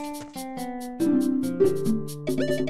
Thank you.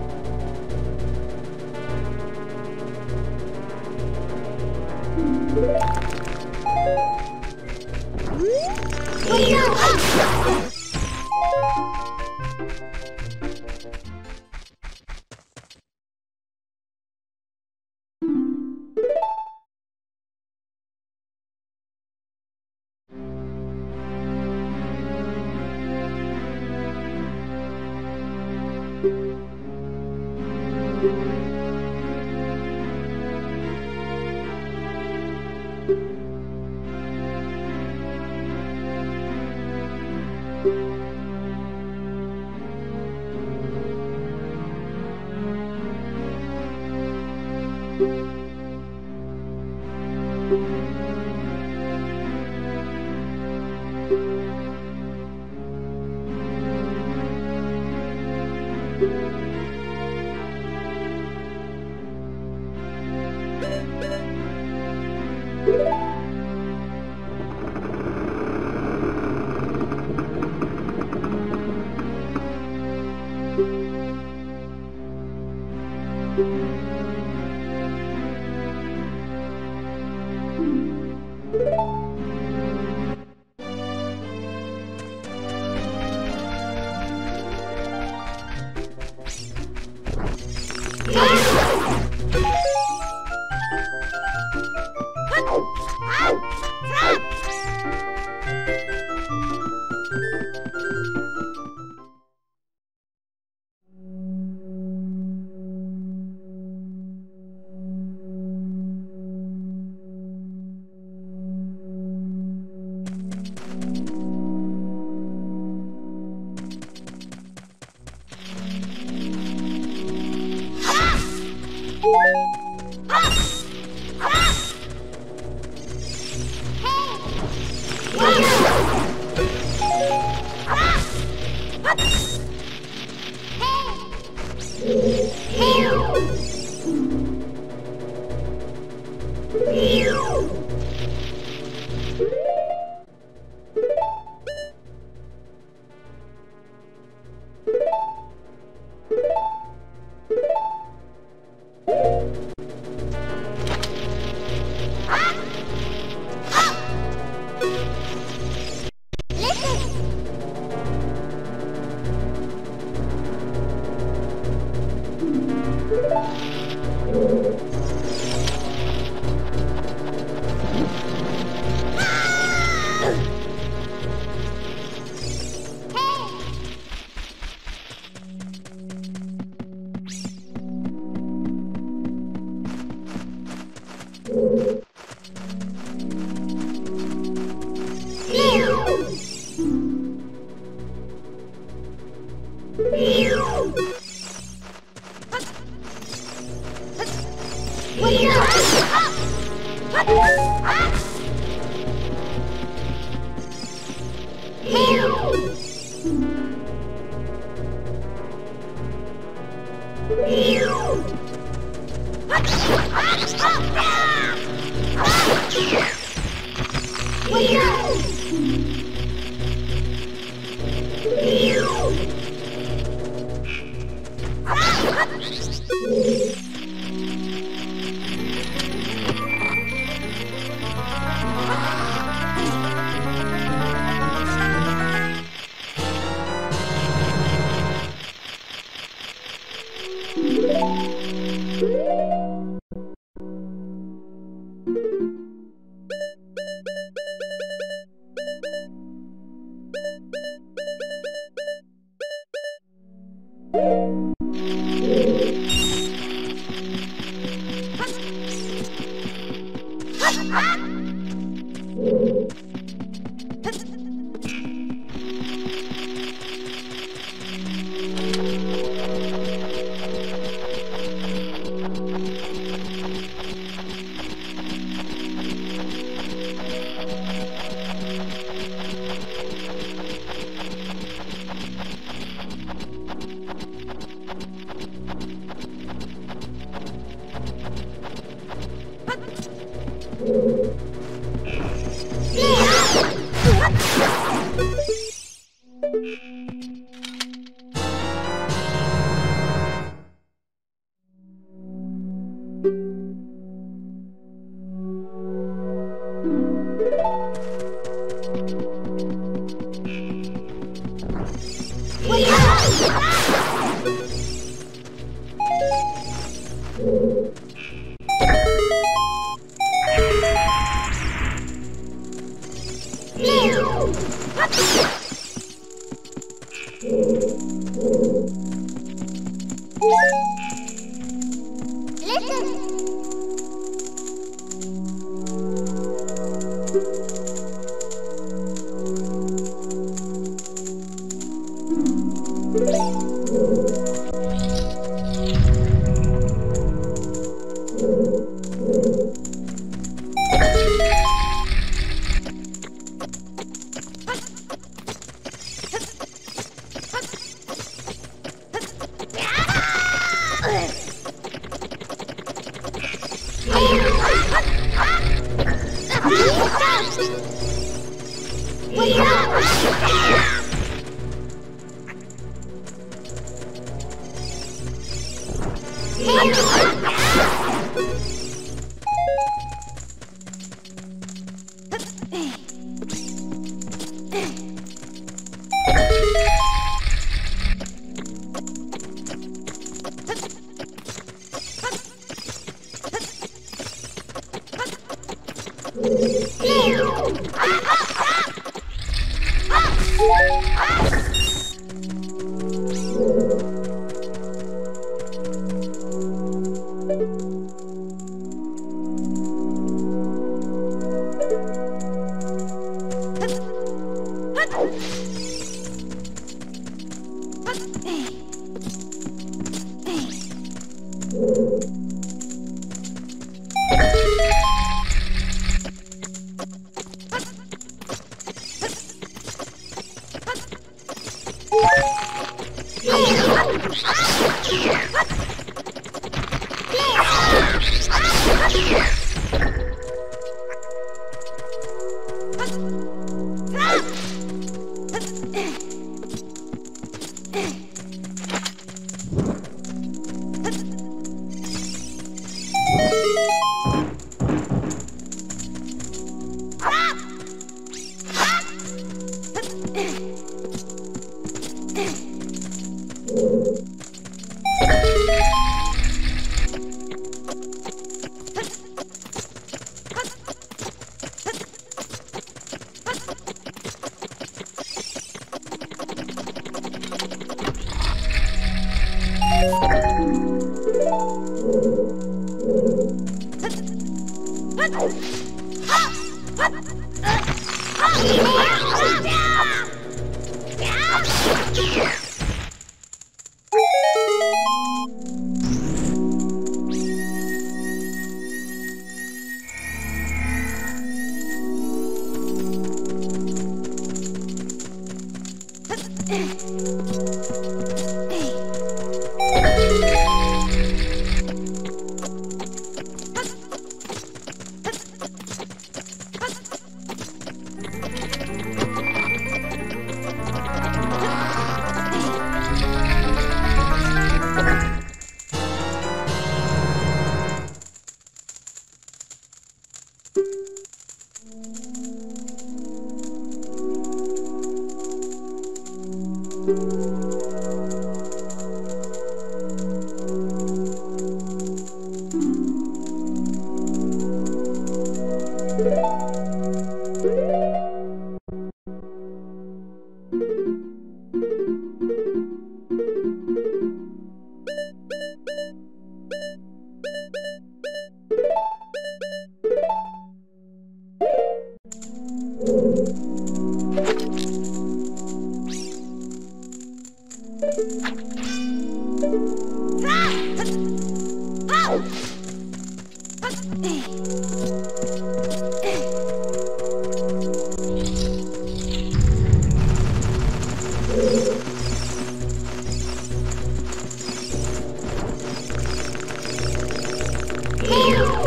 Ah! Ah! Wake up! Wake up! Yeah.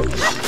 You